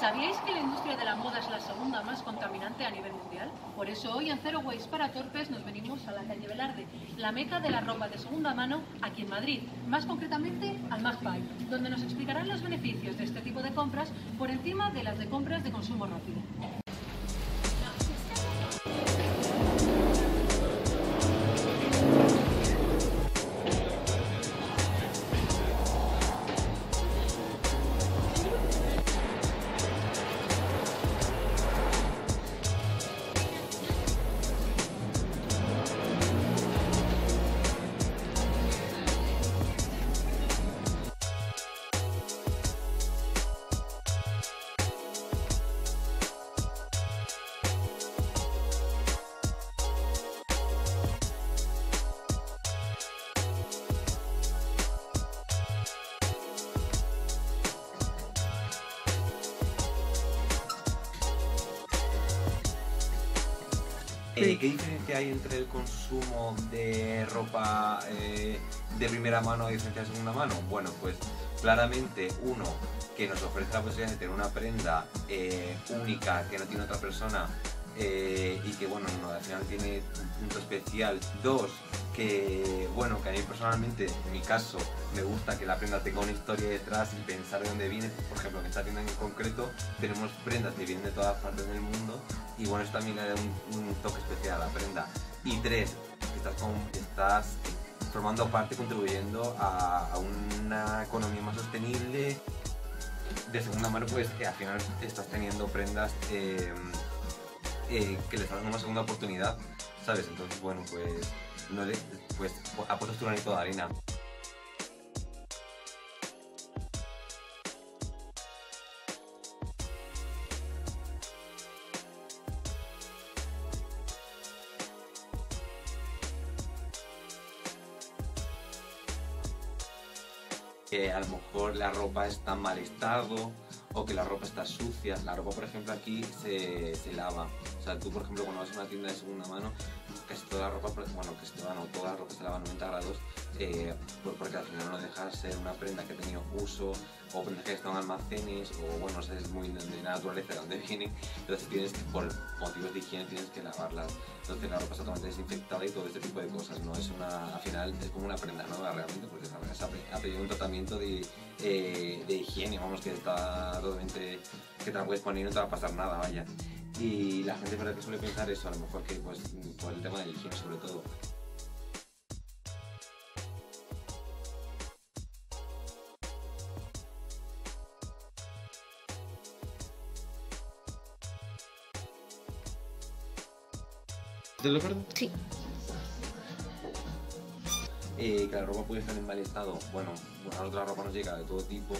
¿Sabíais que la industria de la moda es la segunda más contaminante a nivel mundial? Por eso hoy en Zero Waste para Torpes nos venimos a la calle Velarde, la meca de la ropa de segunda mano aquí en Madrid, más concretamente al Magpie, donde nos explicarán los beneficios de este tipo de compras por encima de las de compras de consumo rápido. Eh, ¿Qué diferencia hay entre el consumo de ropa eh, de primera mano y diferencia de segunda mano? Bueno, pues claramente uno que nos ofrece la posibilidad de tener una prenda eh, única que no tiene otra persona y que bueno, no, al final tiene un punto especial. Dos, que bueno, que a mí personalmente, en mi caso, me gusta que la prenda tenga una historia detrás y pensar de dónde viene. Por ejemplo, en esta tienda en concreto tenemos prendas que vienen de todas partes del mundo y bueno, esto también le da un, toque especial a la prenda. Y tres, que estás, formando parte, contribuyendo a, una economía más sostenible. De segunda mano, pues al final estás teniendo prendas eh, eh, que les dan una segunda oportunidad, ¿sabes? Entonces, bueno, pues, no le, pues apuestas tu granito de harina. que a lo mejor la ropa está en mal estado o que la ropa está sucia. La ropa, por ejemplo, aquí se, se lava. O sea, tú, por ejemplo, cuando vas a una tienda de segunda mano, casi toda la ropa, bueno, que se no, toda la ropa se lava a 90 grados, eh, porque al final no deja ser una prenda que ha tenido uso o prendas que están en almacenes o, bueno, no sé, es muy de la naturaleza de dónde vienen. Entonces tienes que, por motivos de higiene, tienes que lavarlas. Entonces la ropa está totalmente desinfectada y todo este tipo de cosas, ¿no? Es una, al final, es como una prenda nueva realmente, porque ha pedido un tratamiento de, eh, de higiene, vamos, que está totalmente, que te la puedes poner y no te va a pasar nada, vaya. Y la gente verdad que suele pensar eso, a lo mejor que pues por el tema de higiene sobre todo. ¿Te lo acuerdo? Sí. Eh, que la ropa puede estar en mal estado. Bueno, a nosotros la ropa nos llega de todo tipo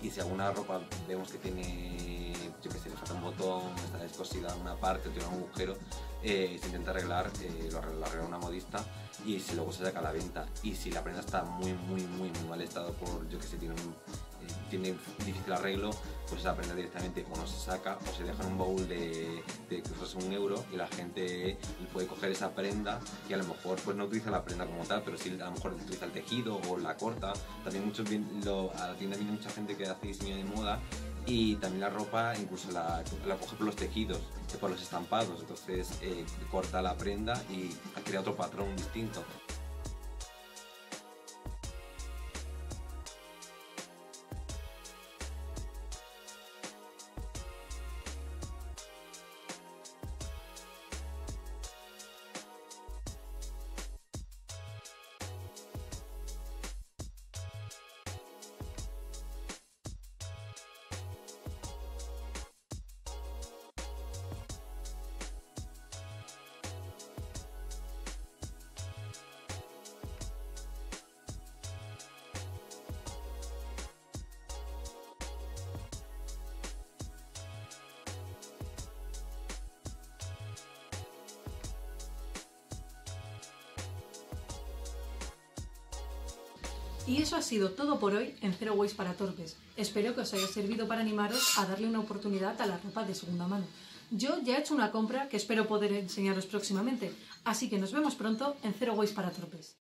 y si alguna ropa vemos que tiene, yo que sé, le falta un botón, está descosida una parte, tiene un agujero, eh, se intenta arreglar, eh, lo arregla, una modista y si luego se saca a la venta. Y si la prenda está muy, muy, muy, muy mal estado por, yo que sé, tiene un, tiene difícil arreglo, pues esa prenda directamente o no se saca o se deja en un baúl de, de que un euro y la gente puede coger esa prenda y a lo mejor pues no utiliza la prenda como tal, pero sí a lo mejor utiliza el tejido o la corta. También muchos, a la tienda viene mucha gente que hace diseño de moda y también la ropa incluso la, coge por los tejidos, por los estampados, entonces eh, corta la prenda y crea otro patrón distinto. Y eso ha sido todo por hoy en Zero Waste para Torpes. Espero que os haya servido para animaros a darle una oportunidad a la ropa de segunda mano. Yo ya he hecho una compra que espero poder enseñaros próximamente, así que nos vemos pronto en Zero Waste para Torpes.